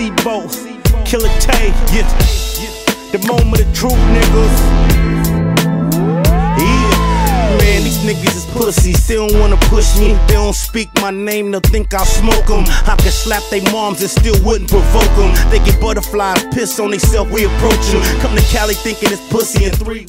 Placebo, Killer Tay, yeah. The moment of truth, niggas. Yeah. Man, these niggas is pussies. They don't wanna push me. They don't speak my name, they'll think I'll smoke them. I could slap their moms and still wouldn't provoke them. They get butterflies, piss on themselves, we approach them. Come to Cali thinking it's pussy in three.